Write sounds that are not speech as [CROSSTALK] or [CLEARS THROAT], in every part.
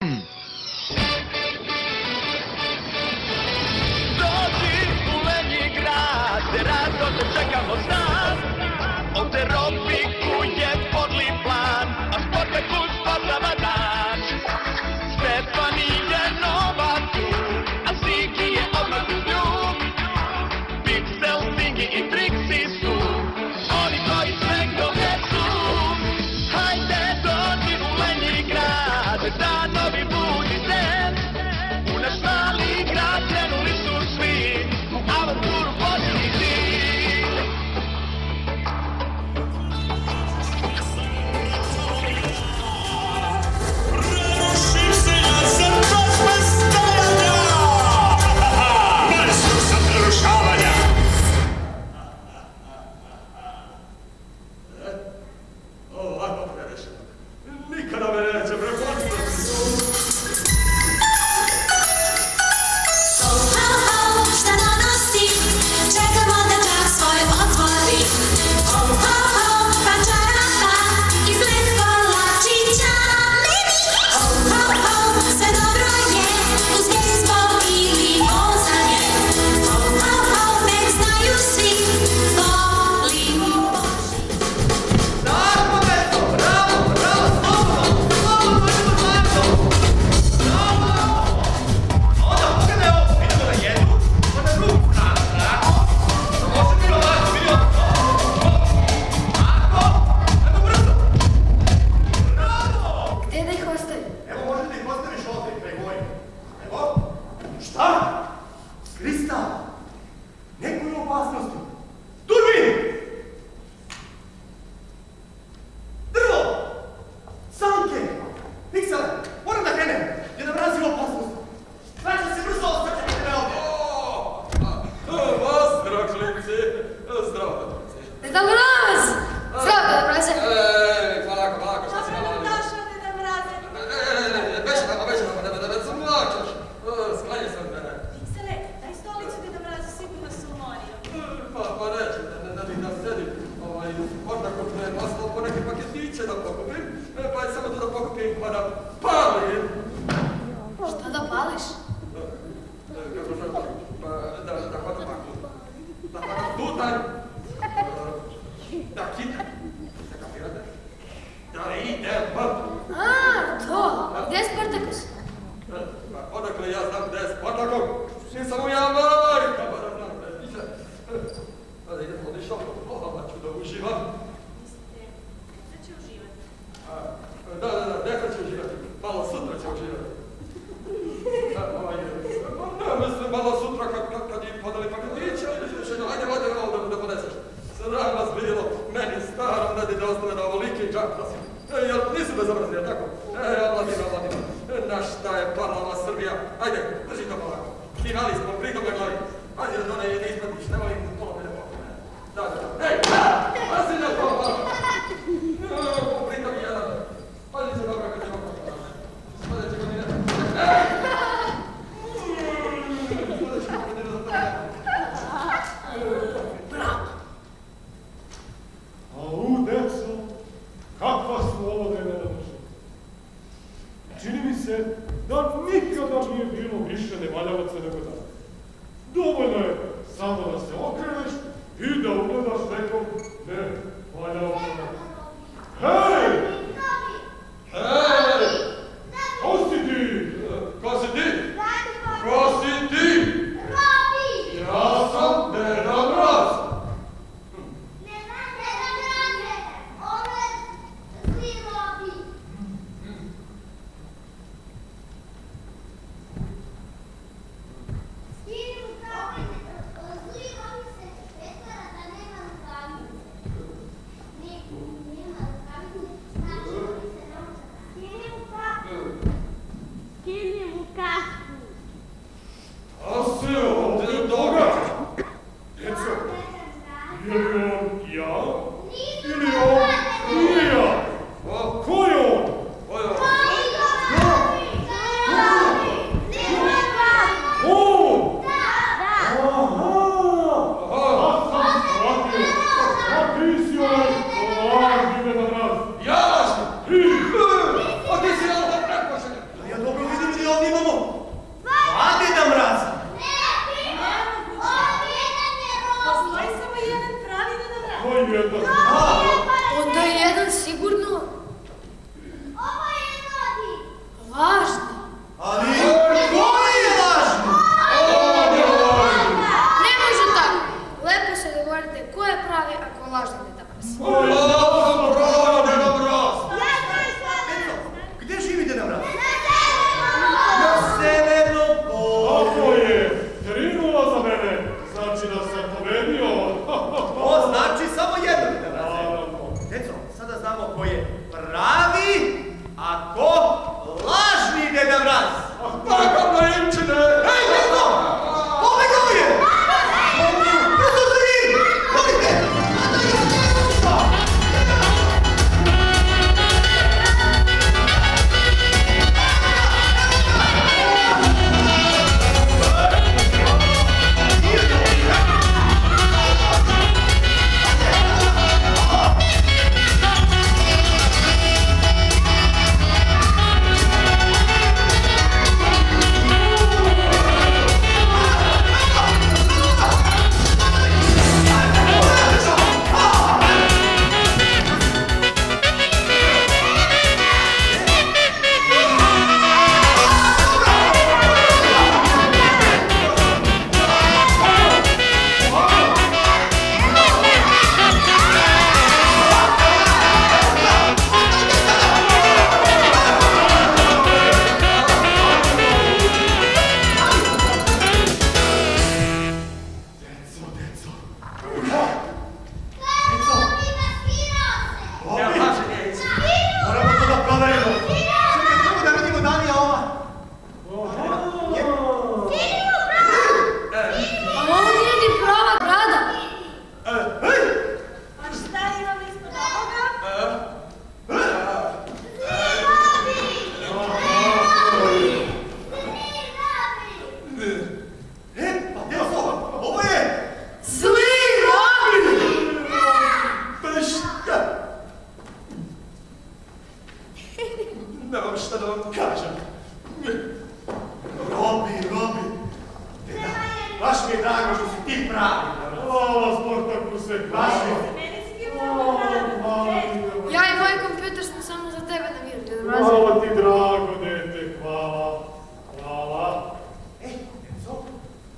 Hmm. [CLEARS THROAT] non è detto di stare in tutto come le volte. Dai, ehi, ah, ma se la trova! No, comprendo che la... Oggi se lo avrà che devo fare. Spada ci con il... Spada ci con il... Bravo! A adesso, kakva su ovo devenaša. Čini mi se da nikada nije bilo više nevaljavaca nego da. abraço. Kažem. Robi, Robi. Deda, baš mi je drago što si ti pravi. Hvala, Spartakuse. Baš mi je. Ja i moj kompjuter smo samo za tebe navirali, Deda Mraz. Hvala ti, drago dete, hvala. Hvala. E, Deco,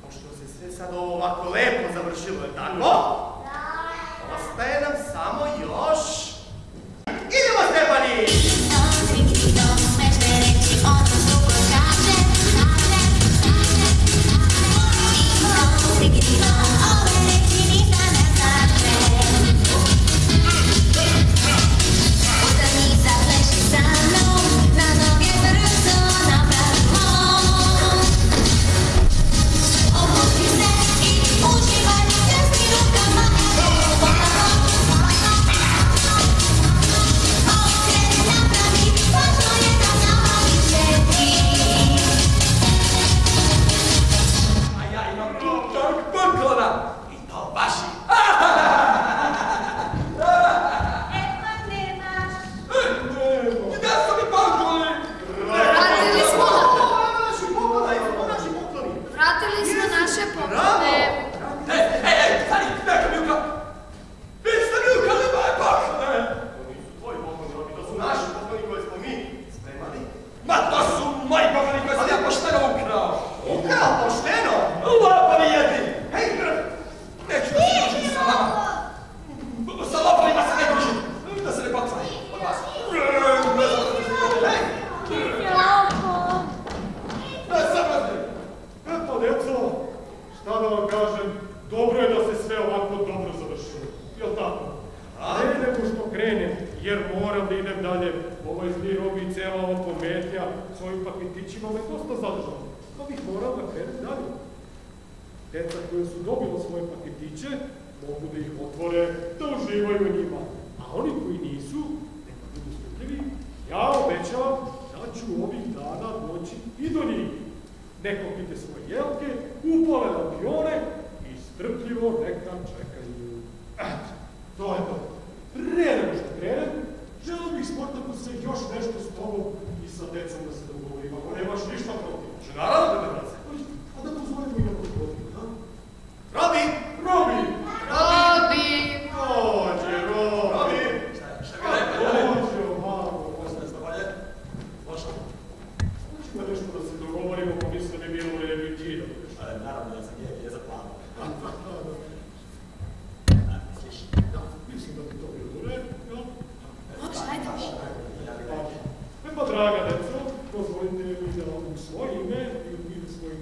pošto se sve sad ovo ovako lepo završilo, je tako? Ostaje nam samo još... nečima me ovaj dosta zadržalo. Pa bih morao da krenem dalje. Deca koje su dobilo svoje paketiće, mogu da ih otvore, da uživaju njima. A oni koji nisu, neka budu strpljivi, ja obećavam da ću ovih dana doći i do njih. Neko pite svoje jelke, upale lampione i strpljivo neka čekaju. Eto, to je to. Pre nego što krenem, želim bih sportaku se još nešto s tobom i sa decom da se dogovorimo. dogovorimo, pa mislim da bi bilo u redu i Gino. Pa naravno, ja sam je, je za planu. Pa, pa, mislim da bi u draga deco, dozvolite mi da u svoje ime i u ime svojih